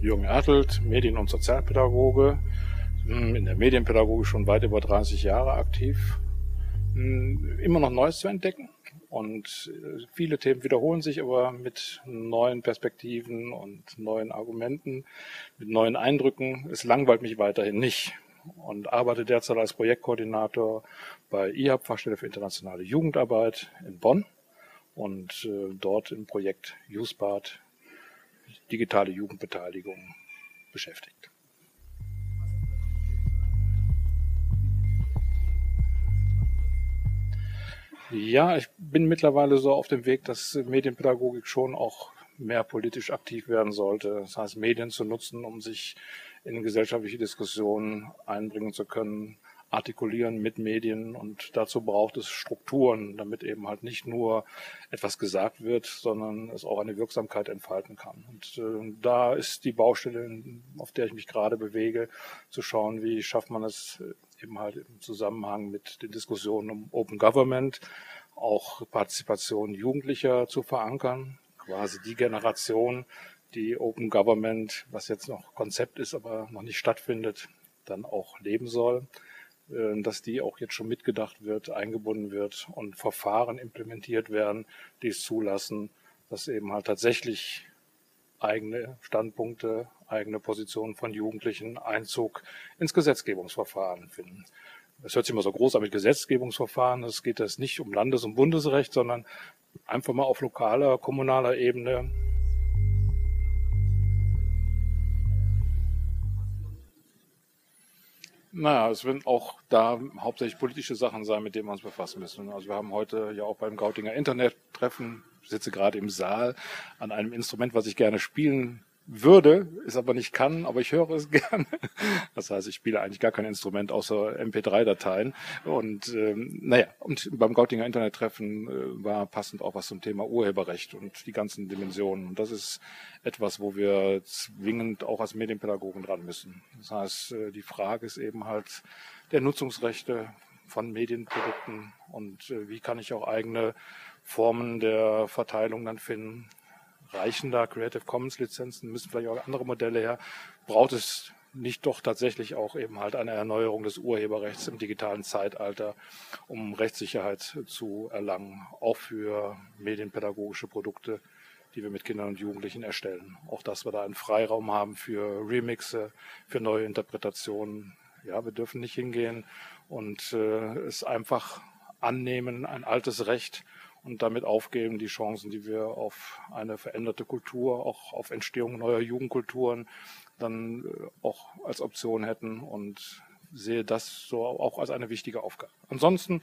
Jürgen Ertelt, Medien- und Sozialpädagoge, hm, in der Medienpädagogik schon weit über 30 Jahre aktiv. Hm, immer noch Neues zu entdecken und äh, viele Themen wiederholen sich aber mit neuen Perspektiven und neuen Argumenten, mit neuen Eindrücken. Es langweilt mich weiterhin nicht und arbeite derzeit als Projektkoordinator bei IHAB, Fachstelle für internationale Jugendarbeit in Bonn und äh, dort im Projekt Usebart digitale Jugendbeteiligung beschäftigt. Ja, ich bin mittlerweile so auf dem Weg, dass Medienpädagogik schon auch mehr politisch aktiv werden sollte. Das heißt, Medien zu nutzen, um sich in gesellschaftliche Diskussionen einbringen zu können, artikulieren mit Medien und dazu braucht es Strukturen, damit eben halt nicht nur etwas gesagt wird, sondern es auch eine Wirksamkeit entfalten kann. Und äh, da ist die Baustelle, auf der ich mich gerade bewege, zu schauen, wie schafft man es äh, eben halt im Zusammenhang mit den Diskussionen um Open Government auch Partizipation Jugendlicher zu verankern, quasi die Generation, die Open Government, was jetzt noch Konzept ist, aber noch nicht stattfindet, dann auch leben soll. Äh, dass die auch jetzt schon mitgedacht wird, eingebunden wird und Verfahren implementiert werden, die es zulassen, dass eben halt tatsächlich eigene Standpunkte, eigene Positionen von Jugendlichen Einzug ins Gesetzgebungsverfahren finden. Es hört sich immer so groß an mit Gesetzgebungsverfahren. Es geht das nicht um Landes- und Bundesrecht, sondern einfach mal auf lokaler, kommunaler Ebene Naja, es werden auch da hauptsächlich politische Sachen sein, mit denen wir uns befassen müssen. Also wir haben heute ja auch beim Gautinger Internet-Treffen, ich sitze gerade im Saal, an einem Instrument, was ich gerne spielen würde, es aber nicht kann, aber ich höre es gerne. Das heißt, ich spiele eigentlich gar kein Instrument außer MP3-Dateien. Und ähm, naja, und beim Gautinger Internet-Treffen äh, war passend auch was zum Thema Urheberrecht und die ganzen Dimensionen. Und das ist etwas, wo wir zwingend auch als Medienpädagogen dran müssen. Das heißt, äh, die Frage ist eben halt der Nutzungsrechte von Medienprodukten und äh, wie kann ich auch eigene Formen der Verteilung dann finden reichen da Creative Commons Lizenzen, müssen vielleicht auch andere Modelle her. Braucht es nicht doch tatsächlich auch eben halt eine Erneuerung des Urheberrechts im digitalen Zeitalter, um Rechtssicherheit zu erlangen, auch für medienpädagogische Produkte, die wir mit Kindern und Jugendlichen erstellen. Auch dass wir da einen Freiraum haben für Remixe, für neue Interpretationen. Ja, wir dürfen nicht hingehen und äh, es einfach annehmen, ein altes Recht und damit aufgeben die Chancen, die wir auf eine veränderte Kultur, auch auf Entstehung neuer Jugendkulturen dann äh, auch als Option hätten und sehe das so auch als eine wichtige Aufgabe. Ansonsten,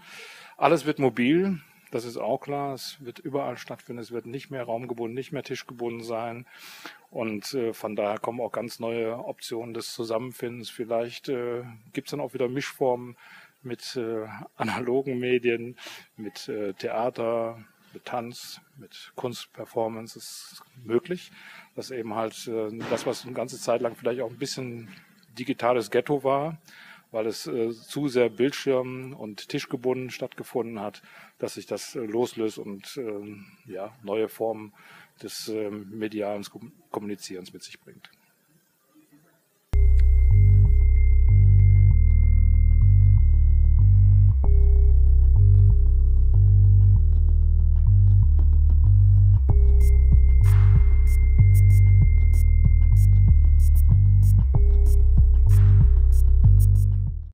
alles wird mobil. Das ist auch klar. Es wird überall stattfinden. Es wird nicht mehr raumgebunden, nicht mehr tischgebunden sein. Und äh, von daher kommen auch ganz neue Optionen des Zusammenfindens. Vielleicht äh, gibt es dann auch wieder Mischformen mit äh, analogen Medien, mit äh, Theater, mit Tanz, mit Kunstperformance ist möglich. Dass eben halt äh, das, was eine ganze Zeit lang vielleicht auch ein bisschen digitales Ghetto war, weil es äh, zu sehr Bildschirm und Tischgebunden stattgefunden hat, dass sich das äh, loslöst und äh, ja, neue Formen des äh, medialen Kommunizierens mit sich bringt.